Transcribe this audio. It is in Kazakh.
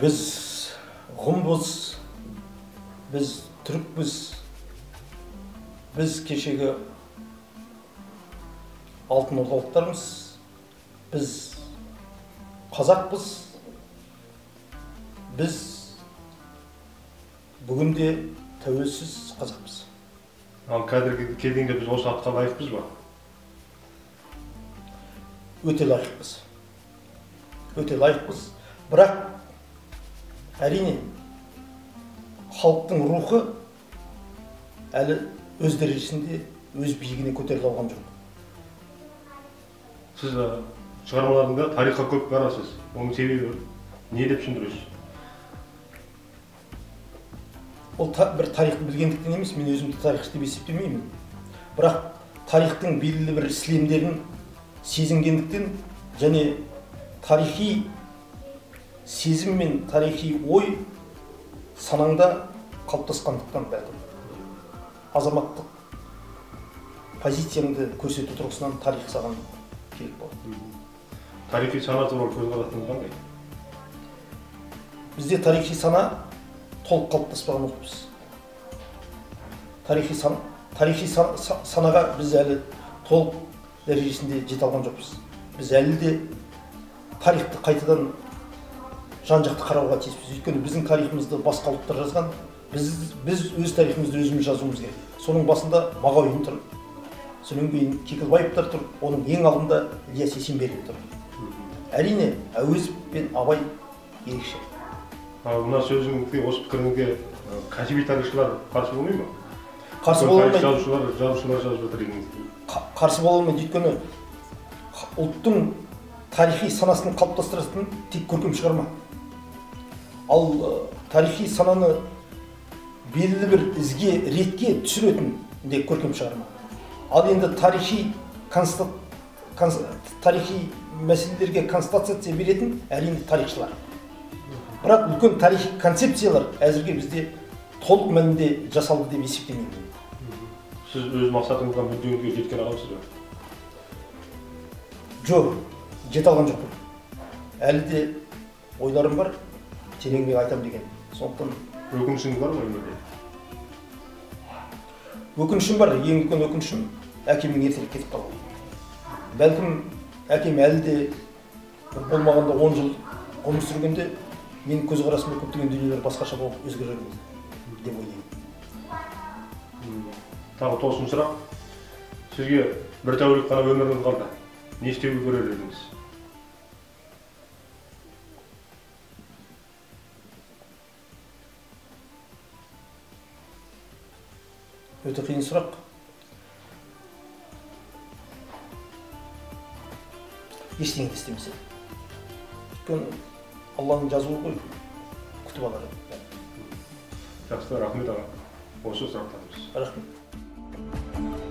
біз ғұмбыз біз түрікпіз біз кешегі алтын ордалықтармыз біз қазақпыз біз бүгінде тәуелсіз қазақпыз ал қазіргі келгенде біз осы атқа лайықпыз ба өте лайықпыз өте лайықпыз бірақ әрине халықтың рухы әлі өз дәрежесінде өз биігіне көтеріле алған жоқ. Сіз ә, шығармаларыңда тарихқа көп барасыз. Оның себебі не деп түсіндіресіз? Ол та- бір тарихты білгендіктен емес мен өзімді тарихшы деп есептемеймін. Бірақ тарихтың белгілі бір сілемдерін сезінгендіктен және тарихи сезім мен тарихи ой санаңда қалыптасқандықтан бәлкім. Азаматтық позицияңды көрсету тұрғысынан тарих саған керек болады. Тарихи сана туралы көзқарасыңыз қандай? Бізде тарихи сана толық қалыптаспаған ұлтпыз тарихи сан, тарихи сан- са- санаға біз әлі толық дәрежесінде жете алған жоқпыз. Біз әлі де тарихты қайтадан жан жақты қарауға тиіспіз. Өйткені біздің тарихымызды басқа ұлттар жазған біз, біз өз тарихымызды өзіміз жазуымыз керек. Соның басында мағауин тұр содан кейін кекілбаевтар тұр оның ең алдында ілияс есенберлин тұр. Әрине әуезов пен абай ерекше. Ал мына сөзіңізге осы пікіріңізге кәсіби тарихшылар қарсы болмай ма? Қарсы бола алмайды жазушылар жазушылар жазып жатыр қарсы бола алмайды өйткені ұлттың тарихи санасын қалыптастыратын тек көркем шығарма. Ал ы, тарихи сананы белгілі бір ізге ретке түсіретін де көркем шығарма. Ал енді тарихи конста, конс- тарихи мәселелерге констатация беретін әрине тарихшылар. Бірақ үлкен тарихи концепциялар әзірге бізде толық мәнінде жасалды деп есептемеймін сіз өз мақсатыңызға мүддеңізге жеткен адамсыз ба? Жоқ жете алған жоқпын. Әлі де ойларым бар. Тереңірек айтамын деген сондықтан өкінішіңіз бар ма өмірде өкінішім бар ең үлкен өкінішім әкемнің ертерек кетіп қалғаны бәлкім әкем әлі де болмағанда он жыл ғұмыр сүргенде менің көзқарасымда көптеген дүниелер басқаша болып өзгерер еді деп ойлаймын тағы тосын сұрақ сізге бір тәулік қана өміріңіз қалды не істеуге көрер едіңіз өте қиын сұрақ. Ештеңе де істемес едім өйткені алланың жазуы ғой күтіп алар. Жақсы рахмет аға. Осы сұрақтарымыз рахмет.